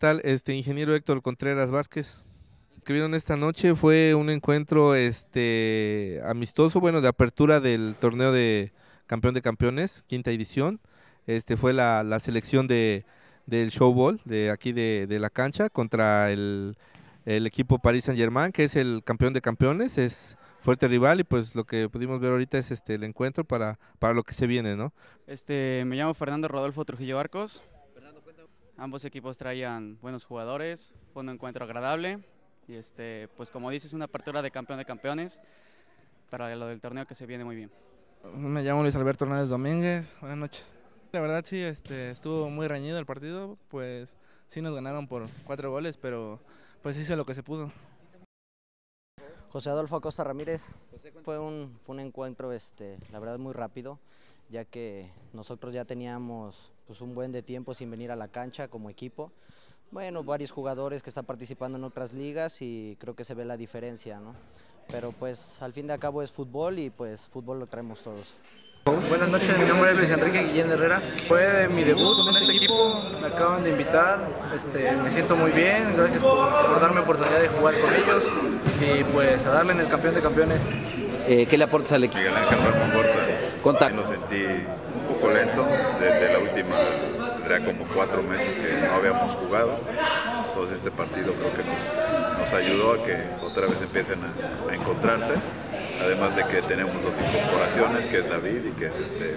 tal? Este ingeniero Héctor Contreras Vázquez. Que vieron esta noche fue un encuentro este amistoso, bueno, de apertura del torneo de campeón de campeones, quinta edición. Este fue la, la selección de del showball de aquí de, de la cancha contra el, el equipo Paris Saint Germain, que es el campeón de campeones, es fuerte rival y pues lo que pudimos ver ahorita es este el encuentro para, para lo que se viene, ¿no? Este, me llamo Fernando Rodolfo Trujillo Arcos. Ambos equipos traían buenos jugadores, fue un encuentro agradable y este, pues como dices, una apertura de campeón de campeones para lo del torneo que se viene muy bien. Me llamo Luis Alberto Hernández Domínguez, buenas noches. La verdad sí, este, estuvo muy reñido el partido, pues sí nos ganaron por cuatro goles, pero pues hice lo que se pudo. José Adolfo Acosta Ramírez, fue un, fue un encuentro, este, la verdad, muy rápido, ya que nosotros ya teníamos pues, un buen de tiempo sin venir a la cancha como equipo. Bueno, varios jugadores que están participando en otras ligas y creo que se ve la diferencia, ¿no? Pero pues al fin de cabo es fútbol y pues fútbol lo traemos todos. Buenas noches, mi nombre es Luis Enrique Guillén Herrera. Fue mi debut en este equipo, me acaban de invitar, este, me siento muy bien, gracias por, por darme oportunidad de jugar con ellos y pues a darle en el campeón de campeones. Eh, ¿Qué le aportas al equipo? Miguel Ángel Ramón Gorta. Contacto. Lo sentí poco lento desde la última, tendría como cuatro meses que no habíamos jugado. Entonces este partido creo que nos, ayudó a que otra vez empiecen a, a encontrarse. Además de que tenemos dos incorporaciones, que es David y que es este